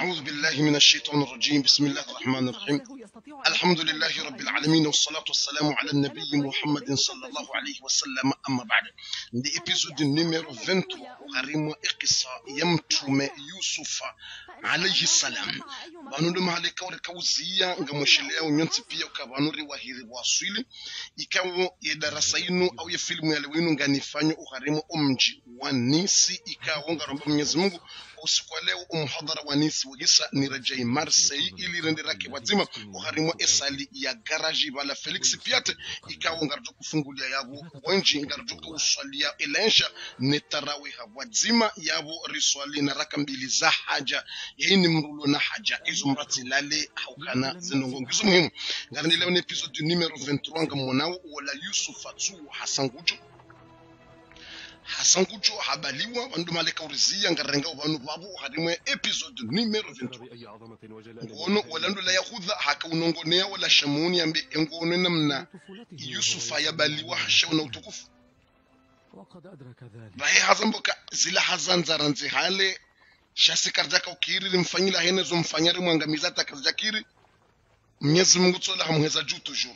أعوذ بالله من الشيطان الرجيم بسم الله الرحمن الرحيم الحمد لله رب العالمين والصلاة والسلام على النبي محمد صلى الله عليه وسلم أما بعد دي episode numéro 23 harimo iqisa ya mtume yusufa alaihi salam vanundu mahali kawri kawuziya nga mweshelea unyonsi pia ukavanuri wahiri waswili ikawo ye darasa inu au ye filimu yale winu nganifanya uharimo umji wa nisi ikawo ngaromba mwenyezi mungu usiku wa leo umuhadhara wa nisi wagisa ni rejei marseille ili rende rake wazima kuharimwa esali ya garaji bala felix piate ikawo ngarjo kufungulia yavo wenji ngarjo kuswalia elensha ne tarawiha wazima yavo riswali na raka mbili za haja. Yaini mrulo na haja izo mratsilale haukana zinongo ngizo muhimu. Ngarani leo ni episode numero 23 nga mwanao wala yusuf atu hasangujo hasangucho habaliwa vandu maleka uriziya ngarenga vanu vavo harimwe episode numero 23 ngono walandula yahudha hakaunongonea wala shamuni yambe engono yusuf yusufa yabaliwa hashaona utukufu. Vahe hazamboka zila hazanzaranze hale shasikarjaka ukiri rimfanyila henezo mfanya rimwangamiza takazijakiri mnyezi mungu tsola hamuheza juu tujuru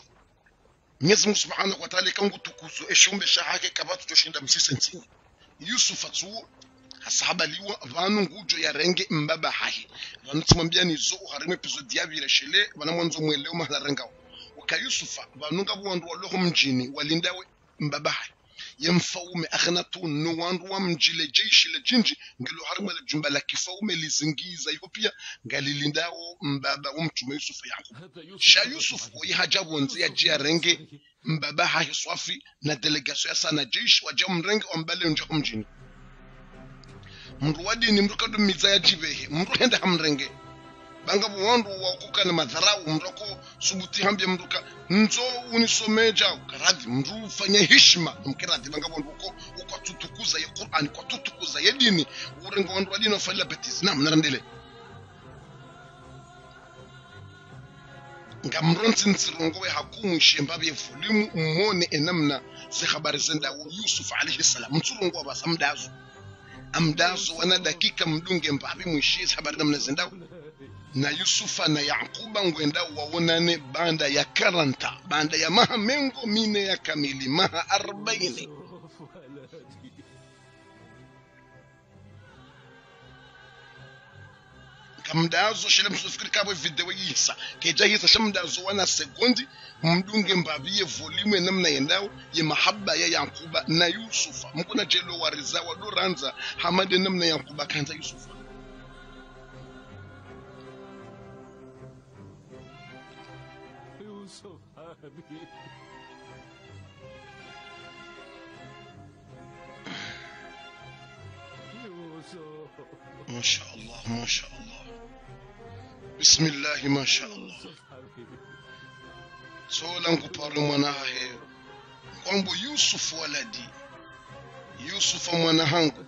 mwenyezi mungu subhanahu wa ta'ala kangu tukuzo eshombe shahake kabatu toshinda msisi nsini yusuf atsuo hasahabaliwa vanu ngujo ya renge mbaba hahi. Vanu tumwambia ni zo uharime episode yavire shele vana mwanzo mweleo mahala rengao. Waka yusufa vanu ngabu wandu waloho mjini walindawe mbaba hahi ya mfaume aghnatun nuwanduwa mji le jeishi le jinji ngilo harima le jumba la kifaume lizingiza. Hivyo pia ngalilindao mbaba wa mtume yusufu yakub sha yusufu yihajabu ya jia renge mbaba hahiswafi na delegasio ya sana jeishi waja mrenge unja kumjini mruwadi ni mrukadu miza ya jivehe mruhenda hamrenge banga buwandu wa kukana madharau mroko subuti hambia mndu ka nzo unisomeja ukaradhi mndu fanya heshima mkiradhi banga buwandu uko uko tutukuza ya Qur'an kwa tutukuza ya dini. Urengo wandu wadini wafanya betiz na narandele nga mronsi ntsirongo we hakumu shemba bye fulimu mmone enamna se khabari zenda wa yusuf alayhi salam. Mtsirongo wa mdazo. Amdazo wana dakika mdunge mbabi mwishi khabari namna zenda na yusufa na yakuba ngwenda wawonane banda ya karanta banda ya maha mengo mine ya kamili maha arbaini. Kamdazo shile msufikiri kabwe video yisa keja hisa shamdazo wana sekundi mdunge mbaviye volume namna yendao ye mahaba ya yankuba na yusufa. Mkuna jelo wariza wadoranza hamade namna yankuba kanza yusufa. بيه ما شاء الله ما شاء الله. بسم الله ما شاء الله. سولان كو بارلو مناها هي كومبو يوسف ولدي. يوسف مناهانكو.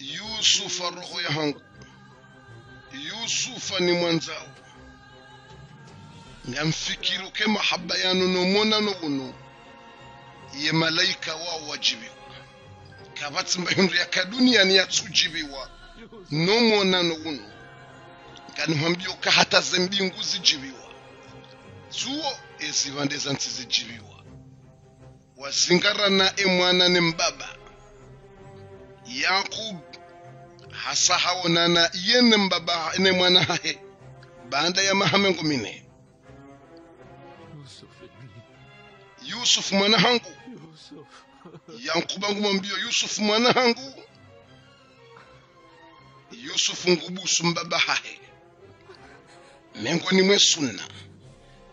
يوسف الروح يهانكو يوسف ني مانزاو yamfikiruke mahabayano nomwonano buno ye malaika wawajibiwa kabatsimba hindu ya kaduniyani yatsujibiwa nomwonano buno nganimwambyoka hataze mbingu zijibiwa. Tsuo ezivande zantsi zijibiwa. Wazingarana emwana ne mbaba. Yakubu hasahaonana iye ne mbaba ne mwana hahe. Banda ya mahamengo mine yusufu mwanahangu yankuba ngumambio yusufu mwanahangu yusufu ngubusu mbabahahe mengoni mwe sunna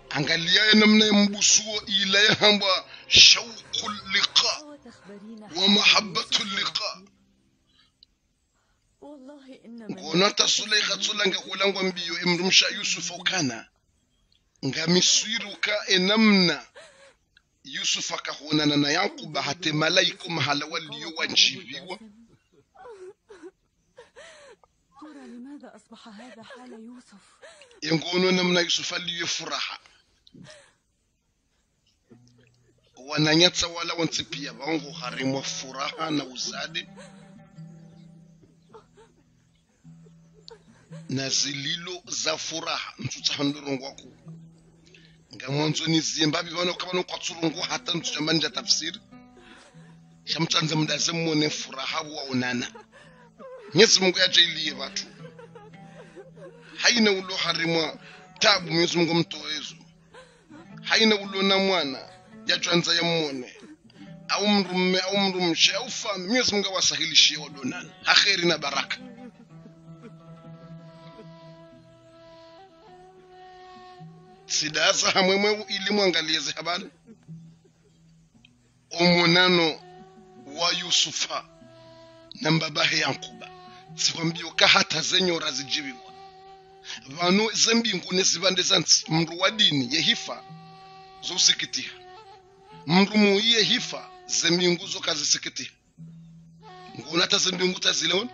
angaliyaye namna ya mbusuo ilaye hamba shauku liqa wa mahabatu liqa. Ngona ta sulaikha tsulanga kulangwa mbiyo imrumsha yusufu kana ngamiswiruka enamna yusuf akahonana na yakuba hate malaika mahala waliyowanchiviwa yengono namna yusuf aliyo furaha. Wananyatsa wala wantsipia pia vango harimwa furaha na uzadi. Na zililo za furaha ntsutsahandurongwa kuwa mwanzoni zimbabwe kwa tsurungu hata ntutambanja tafsiri. Shamtsanza mudaze mone furaha waonana nyezi mungu yajailiye vatu haina ulo harimwa tabu nyesi mungu mtoezo. Haina ulo na mwana ya one au mrumme au mrumshe au fami nyesi mungu awasahilishie wadonana haheri na baraka sidasa hamwemwe ili mwangalieze habari. Omonano wa yusufa na mbabahe yankuba. Zikwambioka hata zenyora zijiviwa vanu zembinguni zivande zansi mndu wa dini yehifa zousikitiha mndu muyi yehifa zembingu zokazisikitiha ngunata zembingu tazileona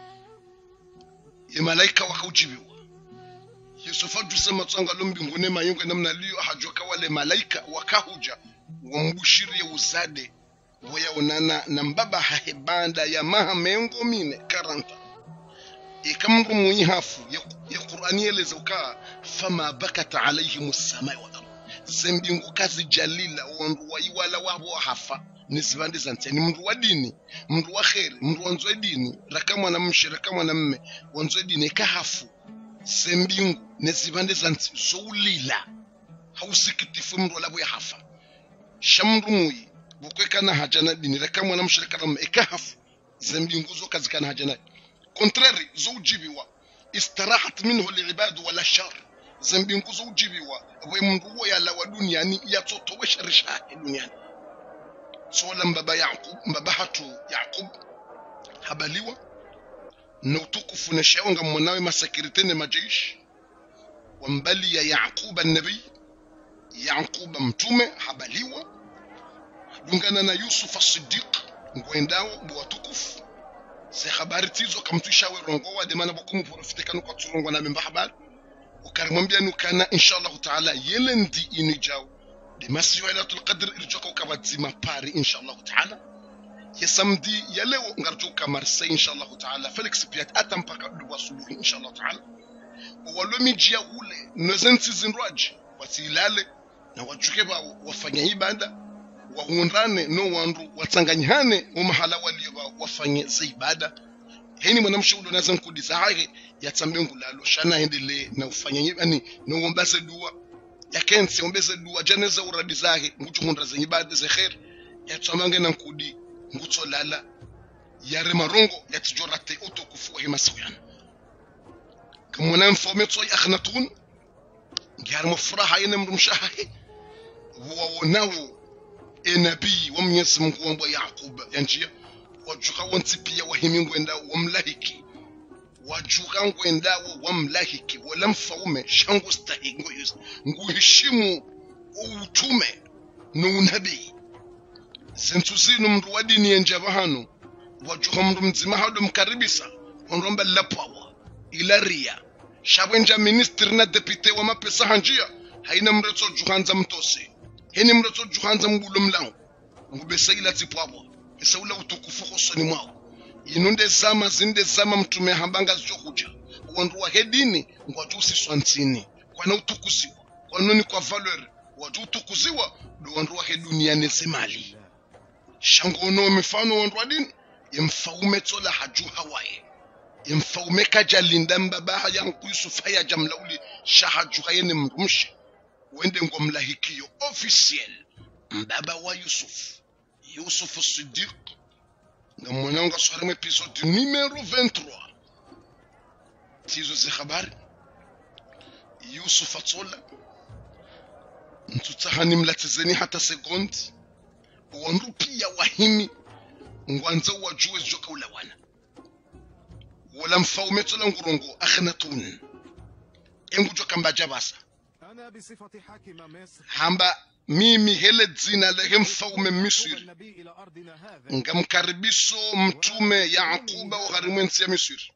wakaujibiwa. yusufa tusema tsanga lo mbinguni mayungwe namna liyo hajoka wale malaika wakahuja wambushirie uzade woyaonana na mbaba hahebanda ya maha mengo mine karanta. Ikamru hafu ya, qur'ani eleza ukaa fama bakat alaihim samai wa ard zembingu kazi jalila wandu waiwala wabo hafa nizivande zanteni mndu wa dini mndu wa kheri mndu wanzwe dini rakamwana mshe rakamwana mme wanzwe dini kahafu sembingu nezivande zansi zoulila. Hausikitifu mndu walabo ya hafa. Shamndu muyi bukwekana haja na dini reka mwana mshirikana ekahafu zembingu zo kazikana haja na contrary zoujibiwa istarahat minhu liibadu wala shar. Zembingu zoujibiwa bwe mndu wo ya wa duniani yatsotowesha rishahe duniani. Sola mbaba yaqub mbaba hatu yaqub habaliwa na utukufu na shaonga mwanawe masekirite ne majeishi wambali ya yaquba nabii yaquba mtume habaliwa dungana na yusuf as-siddiq ngwendawo bwatukufu se habari tizo kamtwishawe rongo wa demana bokumu profite kanu kwa tsurongo na memba habari. Ukarimwambia nukana inshallah taala yelendi inijao de masiyo lailatul qadr irjoka ukabadzima pari inshallah taala yesamdi yaleo ngartuka marseille inshallah taala. Felix piat atampaka duwa subuhi inshallah taala. Walomijia ule nozensi zinrwaji wasilale na wajuke ba wafanya ibada waundane no wandu watsanganyane mumahala wali ba wafanye ibada. Heni mwanamshe ule naza nkudisa ya yatsambe ngulalo shana endele na ufanye yani no wombase dua yakense ombeze dua janeza uradi zahe nguchu hundra zenye ibada ze khair yatsamange na nkudi ngutsolala yare marongo yatijorate utukufu wa himasuyana kamwana mfome tsoy akhnatun ngiar mafuraha ina mrumshahi wawonawo enabii wa mwenyezi mungu wambwa yaquba yanjia wajuka wontsipia wahimi ngwenda wamlahiki wajuka ngwendawo wamlahiki wala mfaume shangu stahi nguheshimu utume nuunabii zinsu zinu mndu wa dini yenjava hano wajuha mndu mzima hado mkaribisa. Wanromba lapwawa ila ria. Shabwenja ministri na depute wa mapesa hanjia. Haina mretso juhanza mtose. Heni mretso juhanza mbulo mlangu. Ngubesa ila tsipwabwa esa ula utukufu hosoni mwao. Inunde zama zinde zama mtume hambanga zichokuja wandu wa hedini ngwaju usiswa ntsini kwana utukuziwa. Kwanoni kwa valeri waju utukuziwa do wandu wa heduniani zimali shangono mifano wandu wa dini yemfaume tsola haju hawaye yemfaume kajalinda baba yanku yusufa faya jamlauli shahaju hayene mrumshe. Wende ngomlahikiyo officiel mbaba wa yusuf. Yusuf sidiq nga mwananga swarime episode numero 23 tizo zi habari? Yusuf atsola. Ntutsahani mlatizeni hata sekondi wanrukiya wahimi ngwanza wajuwe zjoka ulawana wala mfaume tsola ngurongo akhnatun engujwa kambaja jabasa hamba mimi hele dzina lehe mfaume misri. Ngamkaribiso mtume yaquba ugharimu nsi ya misri.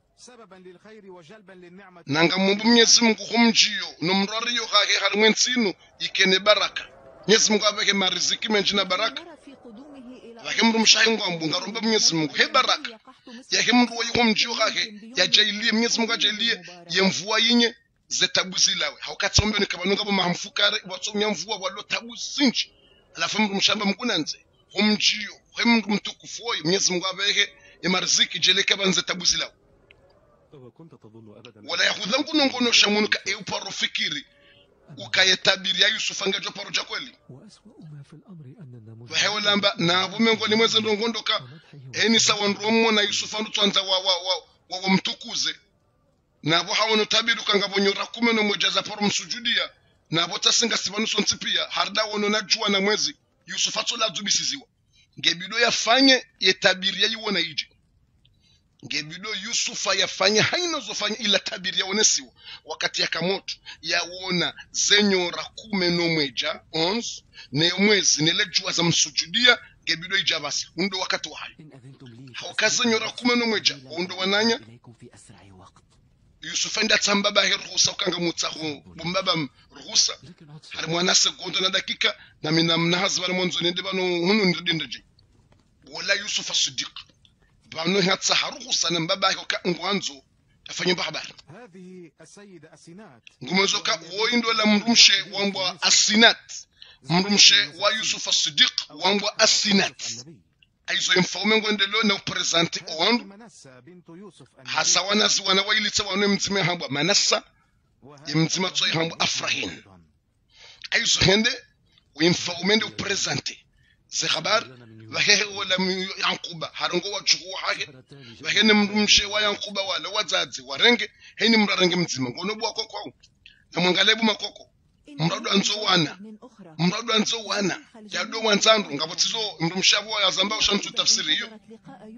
Nanga mumbu mnyezi mungu humjiyo nomrwariyo ghahe harimwe ntsinu ikene baraka. Mnyezi mungu aveke mariziki menji na baraka vake mndu mshayengwambu ngarombe mwenyezi mungu. He baraka. Yahe mndu waiho mjio hahe yajailie mwenyezi mungu ajailie. Ye yinye zetabuzi lawe haukatsombeo mahamfukare watsomya mvua walo tabu alafu mndu mshamba mkunanze umjio he mndu mtukufu oyo mwenyezi mungu avehe emariziki jeleke vanze wala yahudha nkunongonosha munu ka euparofikiri ukayetabiri ya yusufu angejwa paro vahewolamba navo miongoni mweze ndongondoka eni sawa nrommona yusufu andu tswanza wawamtukuze wa, wa, wa navo hawonotabiri no kume za poro msujudia navo tasinga sivanusonsi pia harda wonona juwa na mwezi yusufu atsoladzubisiziwa ngebido yafanye yetabiri yiwona ije ngebido yusufa yafanya hainozofanya ila tabiri yaonesiwa wakati ya kamoto yawona zenyora kume nomweja ons neyo mwezi nele jua zamsujudia ngebido ijavasi undo wakati wahayo haukazenyora kume nomweja undo wananya yusufa ndatsamba bahe ruhusa ukangamutsaho bumbabam ruhusa. Hari mwana segondo na dakika na mina mnahazi vano mwanzo nende vano hunu ndirindaje wala yusufa sidika panohatsaha ruhusa mbabako ka ngwanzo tafanyumba mbahabari ngumezoka woindo la mrumshe wambwa asinat. Mrumshe wa yusuf asidiq wambwa asinat. Aizo mfaume ngwendelo na upresente owandu. Hasa wanazi wana wailitsa wano mdzima hambwa manassa yemdzima tsoyi hambwa afrahin aizo hende wimfaume ndi upresente ze habari vahehe wala yankuba. Harongo wachukuwa hake. Vahene mshe wa yankuba wala wadzadzi warenge heni mrarenge mdzima na kokwa namwangalebu makoko mradu anzowana mradu anzowana yado wanzandu. Ngabotsizo mrumshabu wa yazamba ushamtu tafsiri hiyo.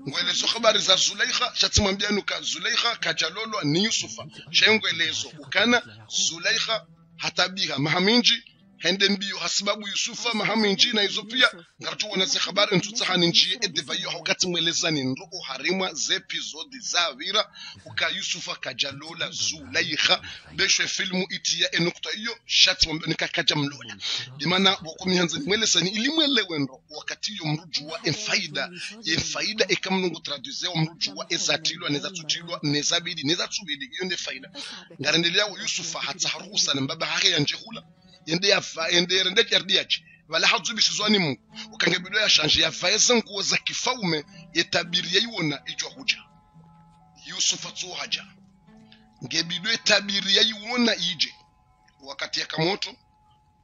Ngwelezo habari za zulaikha shatsimwambianuka zulaikha kajalolwa ni yusufa. Shengwelezo ukana zulaikha hatabiha. Mahaminji hende mbiyo hasibabu yusufa mahaminji na izo pia. Ngaratuwona ze habari ntutsahani edeva iyo haukati mwelezani harima ze epizodi zavira uka yusufa kajalola zulaikha beshwe filmu itiya enukta iyo shatsimwambianuka kaja mlola. Dimana wakomihanzani mwelesani ilimwelewe nro wakati iyo mrujuwa enfaida. Yefaida ekamnungu traduise omrujuwa ezatilwa nezatutilwa nezabidi nezatsubidi iyo nde faida. Ngarendelea yusufa hata harusa na mbaba hake yanjehula yende yafa yende rende kyardiachi vala yashanje yavaeze nguo za kifaume yetabiri yaiwona ichwa huja yusufa tsohaja ngebido etabiri yaiwona ije. Wakati yakamoto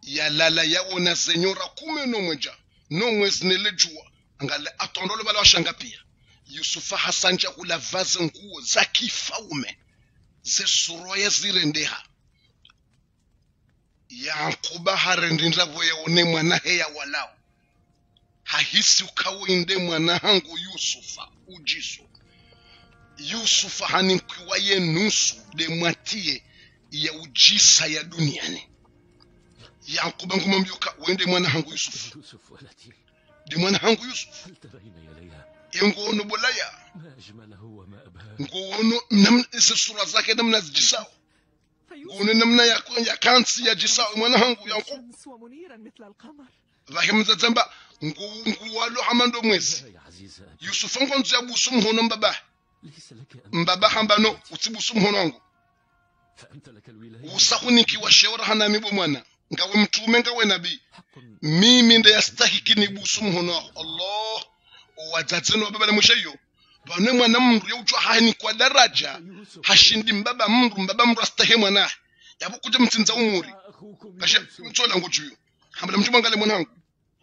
yalala yawona zenyora kume nomweja nomwezi nelejua angale atondolo vala washanga pia. Yusufa hasanja kula vaze nguo za kifaume. Zesuroya zirendeha yankuba harendinda one mwana heya walao hahisi ukawinde mwana hangu yusufa ujiso. Yusufa haninkiwaye nusu demwatie ya ujisa ya duniani. Yankuba ngumambyuka wende mwana hangu yusufu de mwana hangu yusufu ingono bolaya. Ngowono namna sura zake namna zijisawa une namna ya, ya kansi ya jisa mwana hangu ya ngu dhahimza zamba Ngu walu hamando mwezi. Yusufu ya busu mhono mbaba. Mbabaha mbano utibusu mhono wangu wa shewara hana mibu mwana. Ngawe mtume ngawe nabii. Mimi ndeyastahiki nibusu mhono. Waho allah wazazino wabebale mwisha hiyo bwana mwana mndu yauchwa hani kwa daraja. Hashindi mbaba mndu mbaba mndu astahe mwana. Ya mwanahe yapokuti mtinza umuri. Kasha mtsola nguchuyo hambala ngale mwana mwanangu.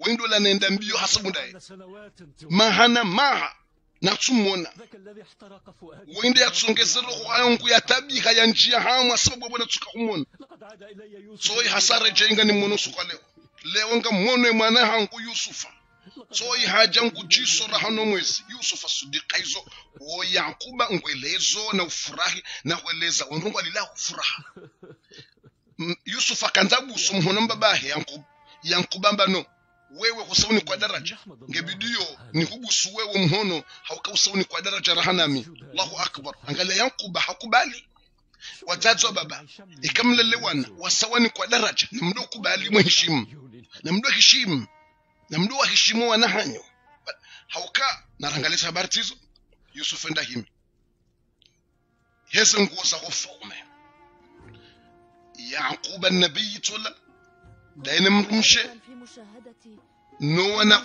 Wendo la naenda mbiyo mbio hasabundaye mahana maha na natsumona wende yatsongezera kwa yungu ya njia hama sababu bwana tsuka kumona soyi hasara jeinga ni mwono suka leo. Leo nga mwono mwana hangu yusufa tsoyi haja ngujisora rahano mwezi? Yusufa sudikaizo wo yankuba ngwelezo na ufurahi na weleza wenrungu alila ufuraha yusufa kanza buso mhono mbabahe yankuba yankuba mbano wewe husauni kwa daraja. Ngebidiyo ni hubusu wewe mhono haukausauni kwa daraja rahanami allahu akbar. Angalia yankuba hakubali. Wazazi wa baba ikamlelewana wasawani kwa daraja na mdo kubali mwe heshimu na mdo heshimu na namdu waheshimiwa na hanyo hauka na rangalisa habari tizo yusufu ndahime hezi nguo za ufume yaquba nabiyi tola daine mrumshe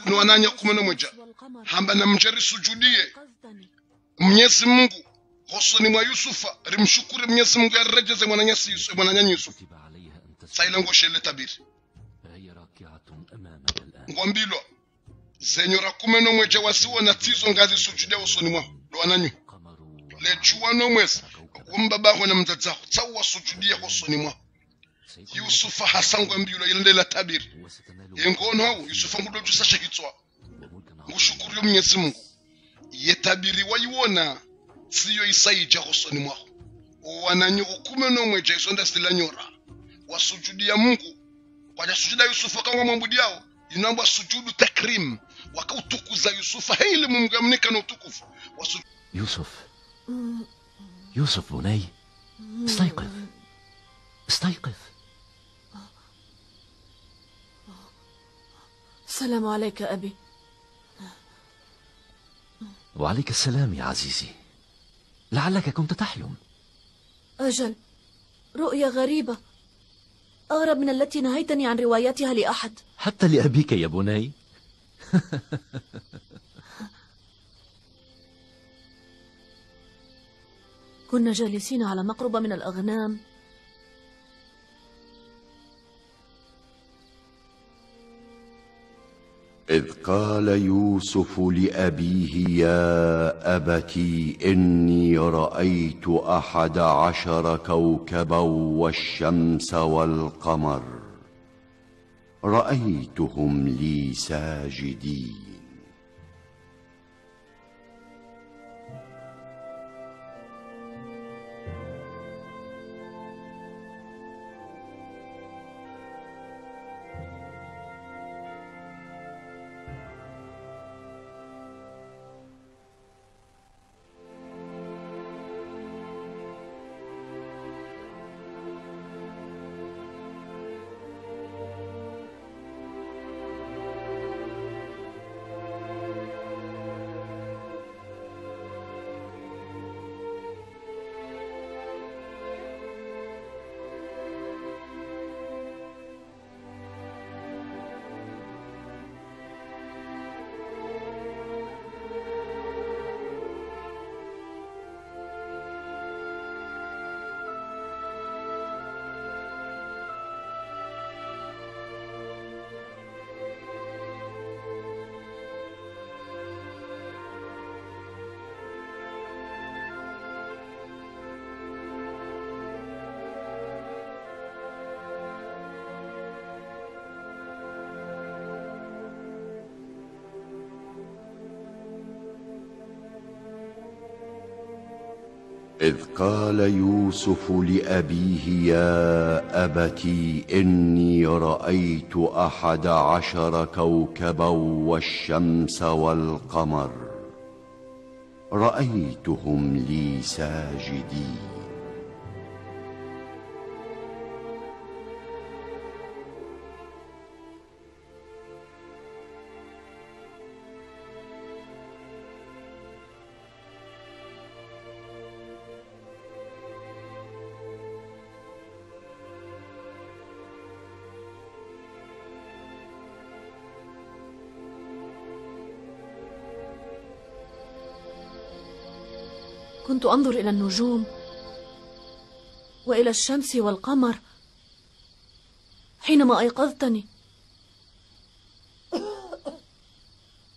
nowananya kumi na moja. Hamba na namjeri sujudie. Mnyezi mungu hosoni mwa yusufa rimshukuri mnyezi mungu yarejeze mwananyasi mwananyani yusufu. Sailangoshele tabiri ngombilo zenyora kume zenyu rakume nomweje wasiwona tsizo ngazi sujudia usoni mwaho lwananyu. Lechuwa nomwezi kumbabakho na mdzadzakho tsauwasujudiyaho usoni mwaho yusufa hasangwa mbilwa ilandela tabir yengono hawo yusufa ngudojusa shekitswa ngushukuriyo mnyezi mungu. Ye yetabiri wayiwona siyo isaija husoni mwaho owananyu hukume nomweja isonda silanyora wasujudia mungu. Kwa kwajasujuda yusufa kama mwambudi yao. Inambwa sujudu takrim wakautukuza yusufa heile mumgamnika na utukufu. Wasu- يوسف يوسف بني استيقظ استيقظ السلام عليك أبي وعليك السلام يا عزيزي لعلك كنت تحلم أجل رؤيا غريبة أغرب من التي نهيتني عن روايتها لأحد. حتى لأبيك يا بني. كنا جالسين على مقربة من الأغنام. إذ قال يوسف لأبيه يا أبت إني رأيت أحد عشر كوكبا والشمس والقمر. رأيتهم لي ساجدين. إذ قال يوسف لأبيه يا أبت إني رأيت أحد عشر كوكبا والشمس والقمر. رأيتهم لي ساجدين. كنت أنظر إلى النجوم وإلى الشمس والقمر حينما أيقظتني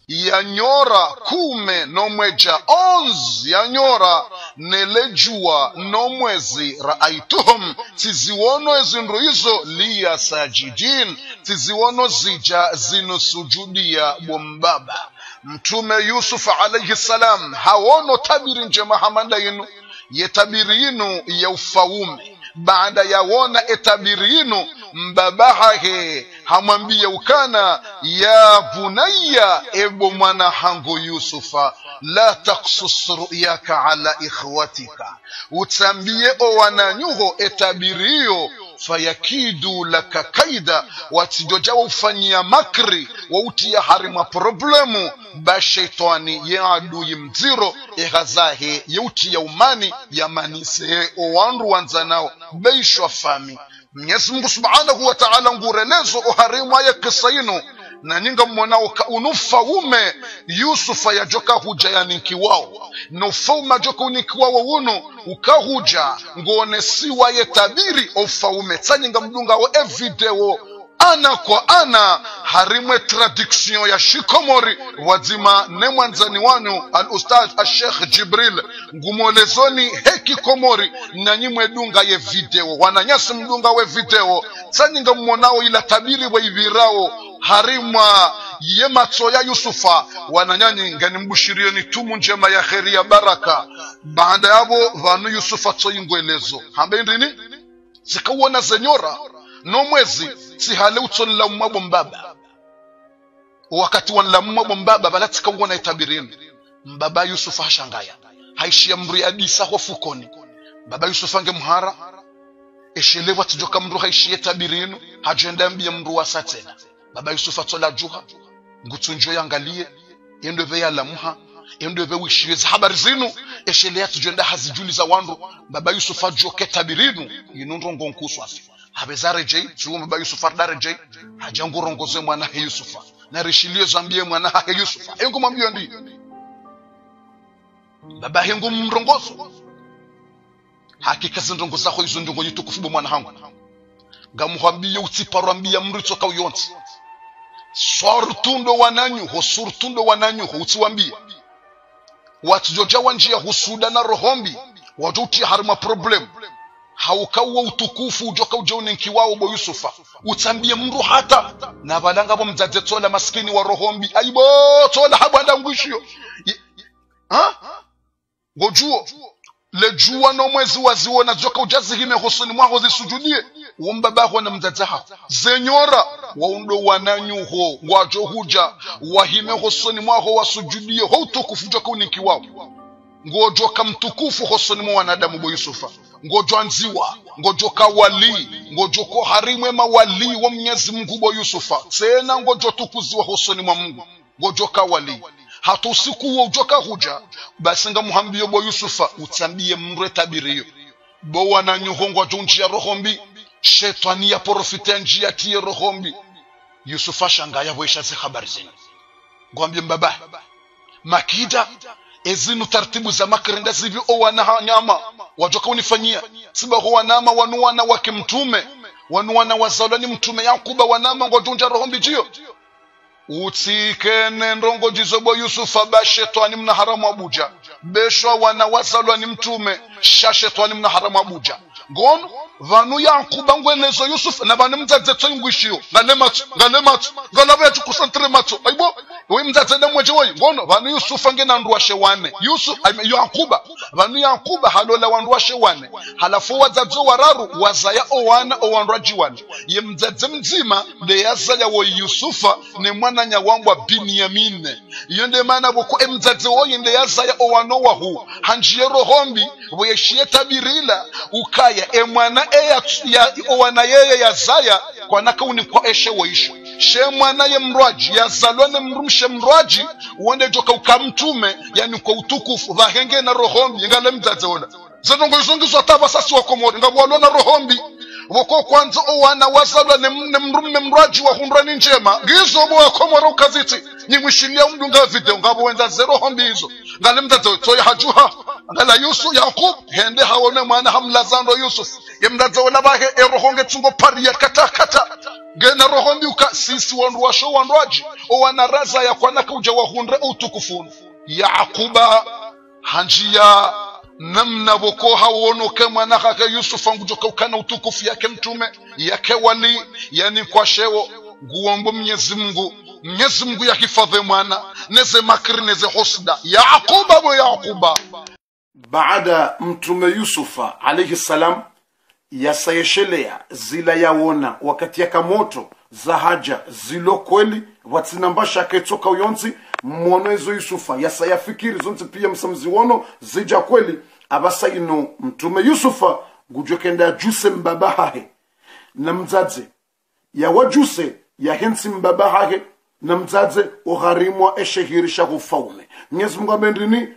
yanyora kume nomweja onzi yanyora nelejua nomwezi raaituhum tiziwono ezindu izo liya sajidin tiziwono zija zinusujudia bombaba mtume yusuf alaihi salam haono tabiri njema hamanda yinu ye tabiri yinu ya ufaume. Baada ya wona etabiri yinu mbabahahe hamwambie ukana ya bunayya ebo mwana hangu yusufa la taksus ruyaka ala ikhwatika. Utambie o wananyuho etabiriyo fayakidu laka kaida watijoja waufanyia makri wautia harima problemu bashaitani ye adui mdziro ehazahe yeutia umani yamanise owandu wanzanao beishwa fami. Mwenyezi mungu subhanahu wa taala ngurelezo oharimwa ya kisa ino na ninga mwanao unufa ume yusufa yajoka huja yaninkiwao nofauma joka unikiwao uno ukahuja. Ngoonesiwa ye tabiri ofaume tsanyinga mdungao evideo ana kwa ana harimwe tradiction ya shikomori wadzima ne mwanzani wanu al ustadh ashekh jibril ngumolezoni heki komori nanyimwe dunga ye video wananyasi mdunga we video. Tsanyinga mmonao ila tabiri weivirao harimwa ye matso ya yusufa wananyanyi ngani mbushirieni tumu njema ya kheri ya baraka. Baada yavo vanu yusufa tsoyingwelezo hambe ndini? Zikauona zenyora no mwezi sihale utsonla mmabo mbaba wakati wanla mmabo mbaba balatika uona itabirini. Mbaba yusufa hashangaya. Haishia mri adisa hofukoni baba yusufa nge mhara. Eshelewa tijoka mru haishie tabirinu hajenda mbia mru wasa tena baba yusufa atsola juha. Ngutsunjo yangalie yendo ve yalamuha yendo ve wishiweza habari zinu. Eshelea hazijuli za wandu. Baba yusufa joke tabirinu. Inundo ngonkuswa afi habezarejei zuwo baba yusufa darejei hajangurongoze mwana he yusufa. Narishilie zambie mwana he yusufa. Hengu mwambio ndi? Baba hengu mrongozo. Hakika zindongo zako izo ndongo yitukufu mwana hangu. Ngamuhambiye utsiparwambiya mritsoka uyonsi sortundo wananyuho surtundo wananyuho utsiwambia watijojawa njia husuda na rohombi. Watoutia harima problem haukauwa utukufu ujoka ujaunenkiwawo bo yusufa. Utsambie mndu hata na valanga vo mdzadze tsola maskini wa rohombi aibo tsola habwanda ngwishiyo ha? Ngojuo lejuwa no mwezi waziwona joka ujazihime husuni mwaho zisujudie. Wombabaho na mdzadzaha zenyora waundo wananyuho ngwajo huja wahime husuni mwaho wasujudie ho utukufu joka unikiwao ngojoka mtukufu hosoni mwa wanadamu bo yusufa ngojwa nziwa ngojoka wali ngojoko harimwe mawali wa mnyezi mungu bo yusufa. Tena ngojo tukuziwa hosoni mwa mungu. Ngojoka wali hata usiku ujoka huja basi nga muhambiyo bo yusufa utsambie mre tabiriyo bo wananyuhongwa ngwajo njia rohombi. Shetani ya porofite njia tiye rohombi. Yusufa shangaya zi habari zenu. Gwambi mbaba makida ezinu taratibu za makrenda zivyo owana unifanyia. Sibaho wanama wanuwana wake mtume. Wanuwana wazalwa ni mtume yakuba wanama ngojunja roho mbijio. Utsikene ndongo jizobo yusufa bashetwani mna haramu abuja. Beshwa wana wazalani mtume shashetwani mna haramu abuja ngono vanu yankuba ngwenezo yusuf na vane mdzadzetso ingwishiyo ngane matso ngane matso ngalavo yacho kusantre matso aibo we mdzadzede mweje woyi? Ngono vanu ange na ndu washe wane yusuf yankuba vanu yankuba halola wandu washe wane halafu wadzadzo wararu wazaya owana owandu ajiwane ye mdzadze mdzima ndeyazaya woyi wo yusufa ne mwananya wangwa binyamine. Iyo nde mana voko emdzadze woyi ndeyazaya owano wahu hanjiye rohombi voyeshiye tabirila ukaya emwana eya ya owana yeye yazaya kwanaka unikwa eshe she mwana ye mrwaji yazalwa ne mrumshe mrwaji uende joka ukamtume yani kwa utukufu vahenge na rohombi ngale mdzadze ona. Zenongo izongizwa tava sasi wakomori ngabwalwa na rohombi voko kwanza owana wazalwa ne mraji wa hundra ni njema. Ngizo bo wakomora ukaziti. Nyimwishilia umdunga video ngabo wenza zero hombi hizo. Ngale mdzadze toya hajuha. Ngala yusu yakub hende hawone mwana hamlazando yusuf. Yemndadze wala bahe erohonge tsungo pariya kata kata. Gena rohombi uka sisi wandu washo wandwaji owana raza ya kwanaka uja wahundre utukufunu yakuba hanjia namna voko kama mwana kaka Yusuf ngujoka ukana utukufu yake mtume yake wali yani kwa shewo mnyezi mungu. Mwenyezi mungu yakifadhe mwana neze makri neze husda. Yakuba bo yakuba. Baada mtume yusufa alaihi salam yasayeshelea zila yaona wakati ya kamoto za haja zilo kweli watsinambasha ketoka uyonsi mmono ezo yusufa. Yasayafikiri zonse pia msamzi wono zija kweli. Abasaino mtume yusufa gujokenda juse mbaba hahe. Na mzadze yawajuse yahensi mbaba hahe. Na mzadze ugharimwa eshehirisha ufaume mwenyezi mungu amendini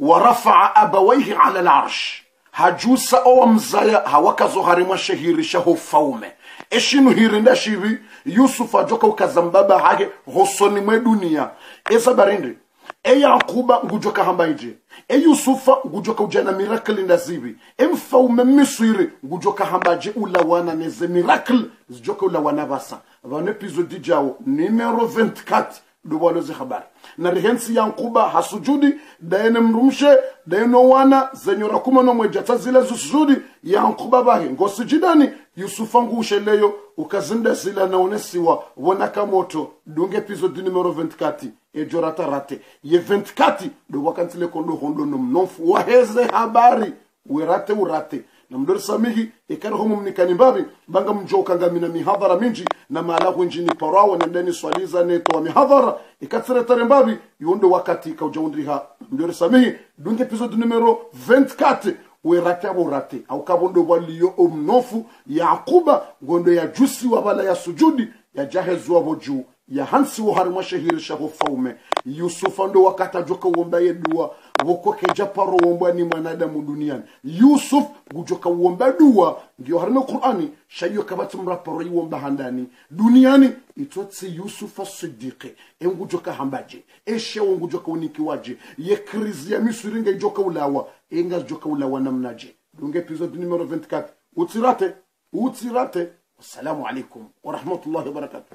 warafaa abawaihi ala larsh hajusa owa mzaya hawakazoharimwa shehirisha ufaume eshinu hirinda shivi yusufu ajoka ukaza mbaba hake hosoni mwe dunia. Esabarindi eyakuba ngujoka hamba ije. Eyusufa ngujoka ujana miracle ndazivi emfaume miswiri ngujoka hambaje ulawana neze mirakli zijoka ulawana basa vane jao jawo numero 24 dubaloze habari na rihensi yankuba hasujudi daene mrumshe daeno wana zenyora kuma nomwejata zile zusujudi yankuba bahe ngosijidani yusufa ngusheleyo ukazinda zila naonesiwa wonaka moto. Dunge di numero 24 ejorata rate. Ye 24 do wakantile kondo hondo nomnonfu waheze habari werate urate na mdori samihi ikari humu mnikani mbabi banga mjoka mina mihadhara minji na maala ni parawa na ndani swaliza neto wa mihadhara ikatsire tare mbabi yondo wakati kaujaundriha mdori samihi dunge episode numero 24 werate abo rate au kabondo waliyo omnofu yakuba ngondo ya jusi wabala ya sujudi ya jahezu bo juu ya hansi wo har mashahirisha faume yusufa ndo wakata uombaye uomba yedua woko keja paro uomba ni mwanadamu duniani. Yusuf gujoka womba dua. Ndio harina qur'ani. Shayo kabati mraparo uomba handani. Duniani itotsi yusufa siddiqi engujoka hambaje. Eshe ngujoka unikiwaje. Ye krizi ya misuringa joka ulawa. Enga joka ulawa namnaje. Dunge episode numero 24 utsirate. Utsirate. Assalamu alaikum wa rahmatullahi wa barakatuh